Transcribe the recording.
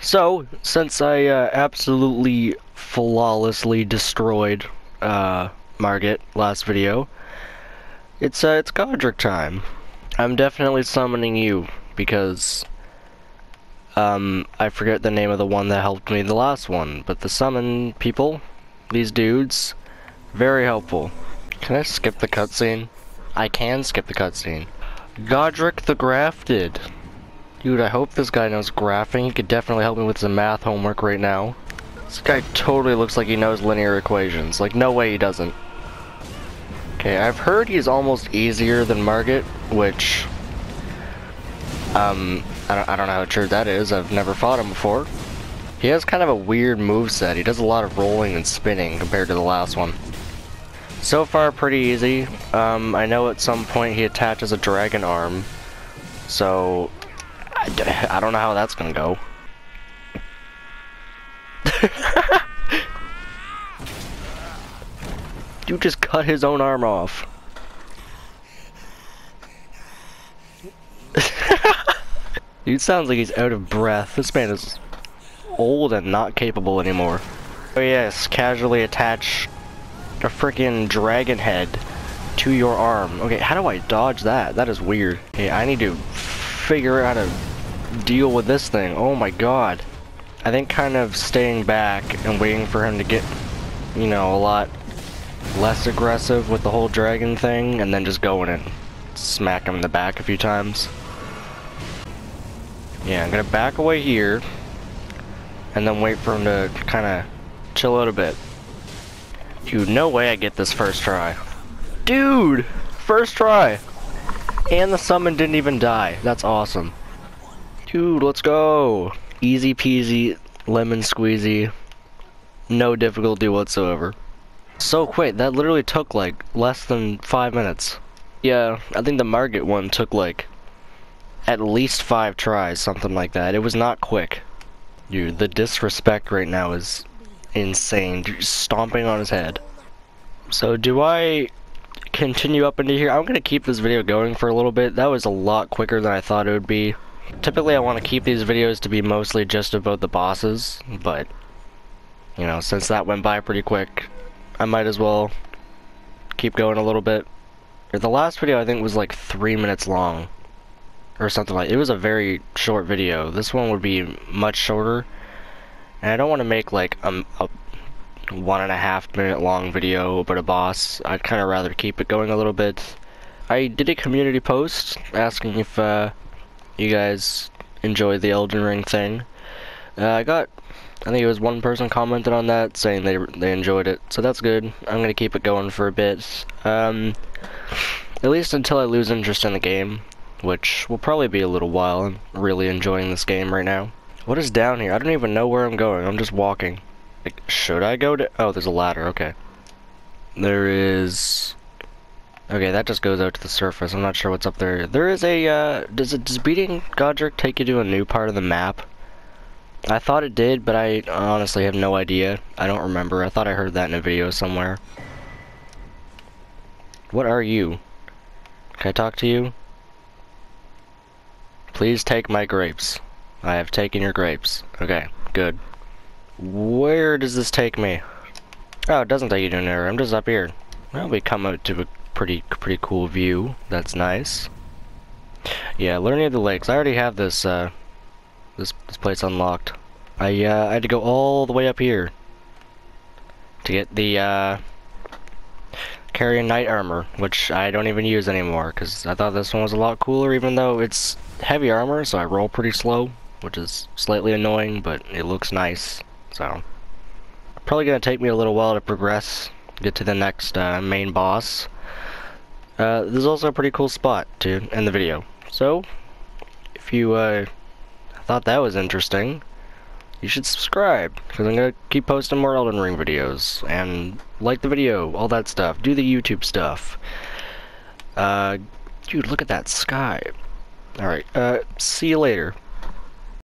So, since I uh, absolutely flawlessly destroyed uh, Margit last video, it's uh, it's Godrick time. I'm definitely summoning you because um, I forget the name of the one that helped me the last one, but the summon people, these dudes, very helpful. Can I skip the cutscene? I can skip the cutscene. Godrick the Grafted. Dude, I hope this guy knows graphing. He could definitely help me with some math homework right now. This guy totally looks like he knows linear equations. Like, no way he doesn't. Okay, I've heard he's almost easier than Margit, which... Um, I don't, I don't know how true that is. I've never fought him before. He has kind of a weird move set. He does a lot of rolling and spinning compared to the last one. So far, pretty easy. Um, I know at some point he attaches a dragon arm. So, I, I don't know how that's gonna go. you just cut his own arm off. Dude sounds like he's out of breath. This man is old and not capable anymore. Oh yes, casually attach a freaking dragon head to your arm. Okay, how do I dodge that? That is weird. Okay, I need to figure out how to deal with this thing. Oh my god. I think kind of staying back and waiting for him to get, you know, a lot less aggressive with the whole dragon thing, and then just going and smack him in the back a few times. Yeah, I'm gonna back away here, and then wait for him to kind of chill out a bit. Dude, no way I get this first try. Dude! First try! And the summon didn't even die. That's awesome. Dude, let's go! Easy peasy, lemon squeezy. No difficulty whatsoever. So quick, that literally took like less than five minutes. Yeah, I think the Margit one took like at least five tries, something like that. It was not quick. Dude, the disrespect right now is insane. Just stomping on his head. So do I continue up into here? I'm gonna keep this video going for a little bit. That was a lot quicker than I thought it would be. Typically I want to keep these videos to be mostly just about the bosses, but you know, since that went by pretty quick, I might as well keep going a little bit. The last video I think was like three minutes long or something like it was a very short video. This one would be much shorter. And I don't want to make like a, a one and a half minute long video about a boss. I'd kind of rather keep it going a little bit. I did a community post asking if uh, you guys enjoyed the Elden Ring thing. Uh, I got, I think it was one person commented on that saying they they enjoyed it, so that's good. I'm gonna keep it going for a bit, um, at least until I lose interest in the game, which will probably be a little while. I'm really enjoying this game right now. What is down here? I don't even know where I'm going. I'm just walking. Like, should I go to? Oh, there's a ladder. Okay. There is Okay, that just goes out to the surface. I'm not sure what's up there. There is a, uh, does it, does beating Godrick take you to a new part of the map? I thought it did, but I honestly have no idea. I don't remember. I thought I heard that in a video somewhere. What are you? Can I talk to you? Please take my grapes. I have taken your grapes. Okay, good. Where does this take me? Oh, it doesn't take you to an. I'm just up here. Well, we come out to a pretty pretty cool view. That's nice. Yeah, Liurnia of the Lakes. I already have this uh, this this place unlocked. I uh, I had to go all the way up here to get the uh, Carian knight armor, which I don't even use anymore because I thought this one was a lot cooler, even though it's heavy armor, so I roll pretty slow, which is slightly annoying, but it looks nice. So probably gonna take me a little while to progress, get to the next uh, main boss. Uh, there's also a pretty cool spot, to end the video. So, if you uh, thought that was interesting, you should subscribe, because I'm going to keep posting more Elden Ring videos, and like the video, all that stuff, do the YouTube stuff. Uh, dude, look at that sky. Alright, uh, see you later.